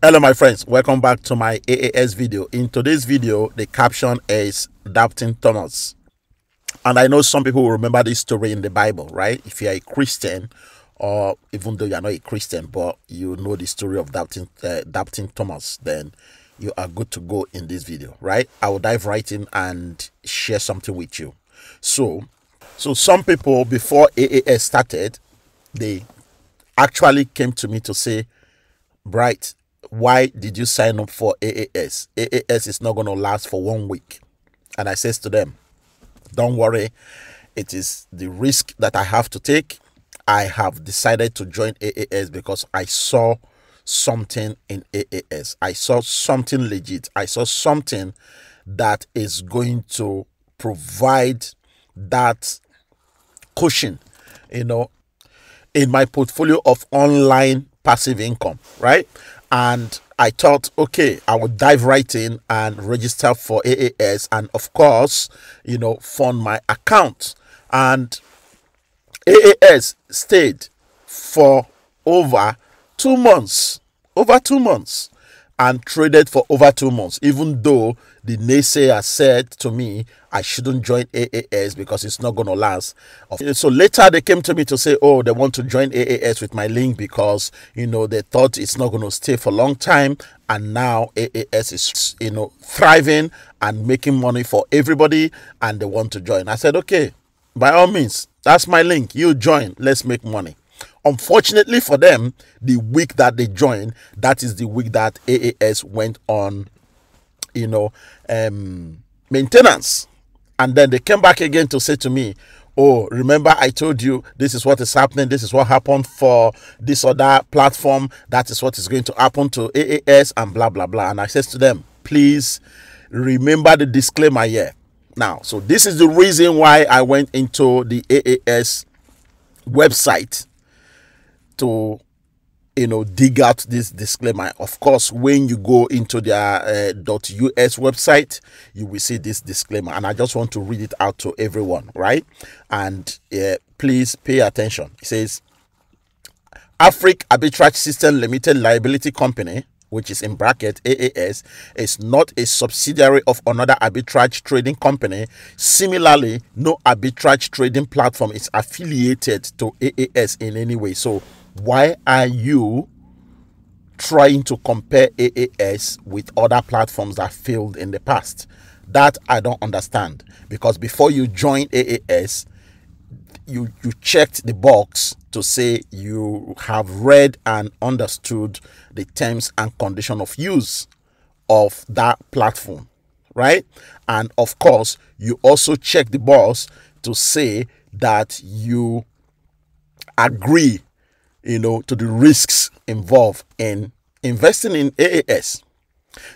hello my friends. Welcome back to my aas video. In today's video the caption is doubting thomas. And i know some people will remember this story in the bible right? If you're a christian or even though you're not a christian but you know the story of doubting uh, doubting thomas then you are good to go in this video right? I will dive right in and share something with you. So so some people before aas started they actually came to me to say bright why did you sign up for aas aas is not going to last for one week and i says to them don't worry it is the risk that i have to take i have decided to join aas because i saw something in AAS. I saw something legit. I saw something that is going to provide that cushion, you know, in my portfolio of online passive income, right? And I thought, okay, I would dive right in and register for AAS and, of course, you know, fund my account. And AAS stayed for over two months, over two months, and traded for over two months, even though the naysayer said to me I shouldn't join AAS because it's not going to last. So later they came to me to say, oh, they want to join AAS with my link because, you know, they thought it's not going to stay for a long time. And now AAS is, you know, thriving and making money for everybody and they want to join. I said, okay, by all means, that's my link. You join, let's make money. Unfortunately for them, the week that they joined, that is the week that AAS went on, you know, um, maintenance. And then they came back again to say to me, Oh, remember I told you this is what is happening, this is what happened for this other platform, that is what is going to happen to AAS, and blah blah blah. And I says to them, please remember the disclaimer here. Now, so this is the reason why I went into the AAS website to you know dig out this disclaimer of course when you go into their uh, .us website you will see this disclaimer and i just want to read it out to everyone right and uh, please pay attention it says afriq arbitrage system limited liability company which is in bracket AAS, is not a subsidiary of another arbitrage trading company. Similarly, no arbitrage trading platform is affiliated to AAS in any way. So why are you trying to compare AAS with other platforms that failed in the past? That I don't understand because before you joined AAS, you you checked the box to say you have read and understood the terms and condition of use of that platform, right? And of course, you also check the box to say that you agree you know, to the risks involved in investing in AAS.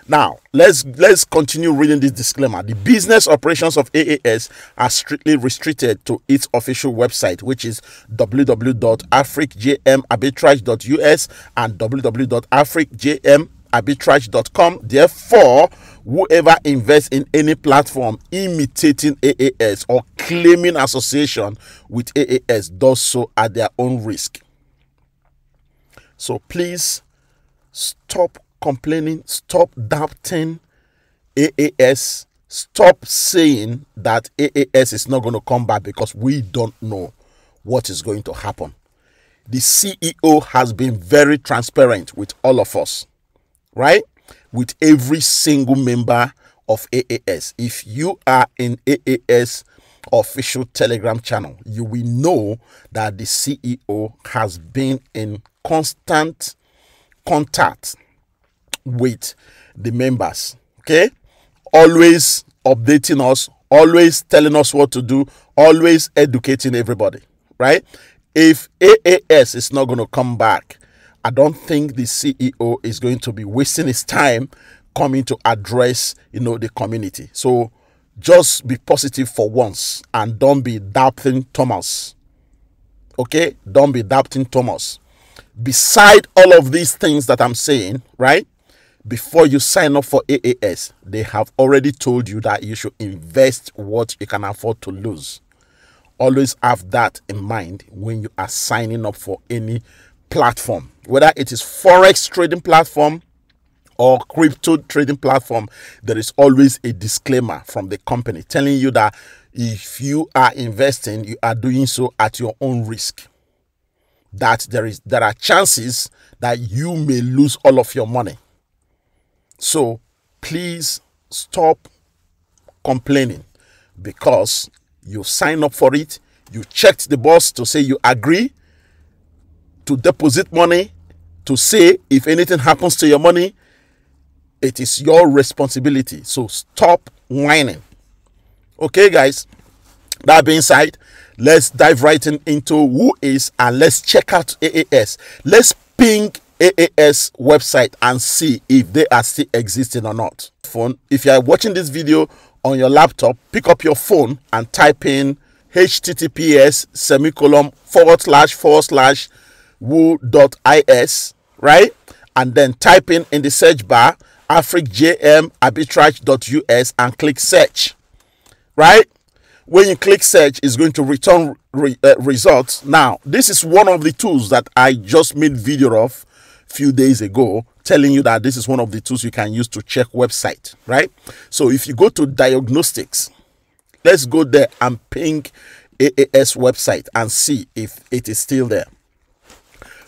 Now, let's let's continue reading this disclaimer. The business operations of AAS are strictly restricted to its official website, which is www.africjmarbitrage.us and www.africjmarbitrage.com. Therefore, whoever invests in any platform imitating AAS or claiming association with AAS does so at their own risk. So please stop complaining, stop doubting AAS, stop saying that AAS is not going to come back because we don't know what is going to happen. The CEO has been very transparent with all of us, right? With every single member of AAS. If you are in AAS official Telegram channel, you will know that the CEO has been in constant contact with the members. Okay, always updating us, always telling us what to do, always educating everybody. Right? If AAS is not going to come back, I don't think the CEO is going to be wasting his time coming to address you know the community. So just be positive for once and don't be doubting Thomas. Okay? Don't be doubting Thomas beside all of these things that I'm saying, right? Before you sign up for AAS, they have already told you that you should invest what you can afford to lose. Always have that in mind when you are signing up for any platform, whether it is forex trading platform, or crypto trading platform, there is always a disclaimer from the company telling you that if you are investing, you are doing so at your own risk. That there is there are chances that you may lose all of your money. So please stop complaining because you sign up for it, you checked the boss to say you agree to deposit money, to say if anything happens to your money, it is your responsibility. So stop whining. Okay, guys. That being said, let's dive right in into who is and let's check out AAS. Let's ping AAS website and see if they are still existing or not. Phone. If you are watching this video on your laptop, pick up your phone and type in https semicolon forward slash forward slash who.is, right? And then type in in the search bar africjm arbitrage.us and click search, right? When you click search, it's going to return re, uh, results. Now, this is one of the tools that I just made video of a few days ago telling you that this is one of the tools you can use to check website, right? So if you go to diagnostics, let's go there and ping AAS website and see if it is still there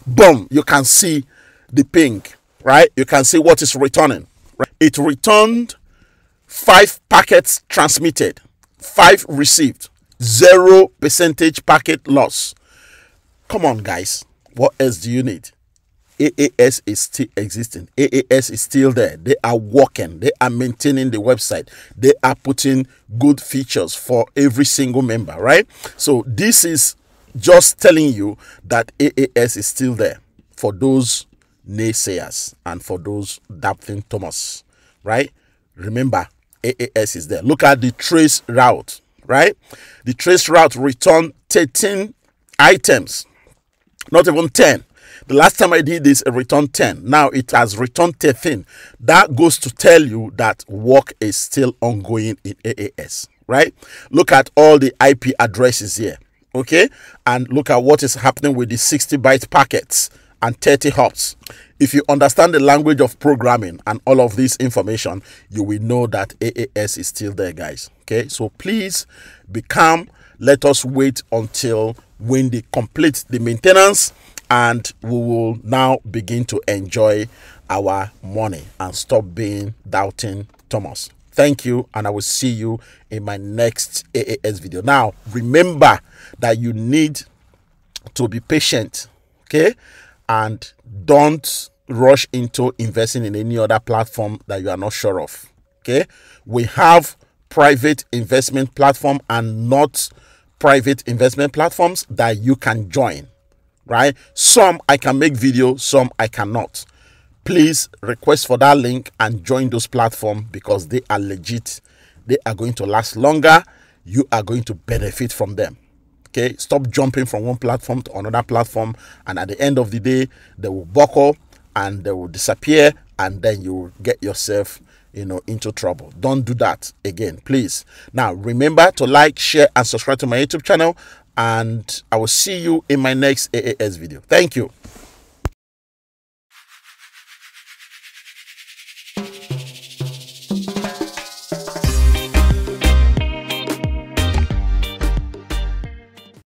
boom, you can see the ping, right? You can see what is returning. Right? It returned five packets transmitted, five received, zero percentage packet loss. Come on, guys. What else do you need? AAS is still existing. AAS is still there. They are working. They are maintaining the website. They are putting good features for every single member, right? So this is just telling you that AAS is still there for those naysayers and for those doubting Thomas, right? Remember, AAS is there. Look at the trace route, right? The trace route returned 13 items, not even 10. The last time I did this, it returned 10. Now it has returned 13. That goes to tell you that work is still ongoing in AAS, right? Look at all the IP addresses here okay and look at what is happening with the 60 byte packets and 30 hops if you understand the language of programming and all of this information you will know that aas is still there guys. Okay? So please be calm. Let us wait until when they complete the maintenance and we will now begin to enjoy our money and stop being doubting thomas. Thank you, and I will see you in my next AAS video. Now, remember that you need to be patient, okay? And don't rush into investing in any other platform that you are not sure of, okay? We have private investment platform and not private investment platforms that you can join, right? Some I can make video, some I cannot please request for that link and join those platforms because they are legit they are going to last longer you are going to benefit from them okay? Stop jumping from one platform to another platform and at the end of the day they will buckle and they will disappear and then you will get yourself you know into trouble. Don't do that again please. Now remember to like share and subscribe to my youtube channel and i will see you in my next aas video. Thank you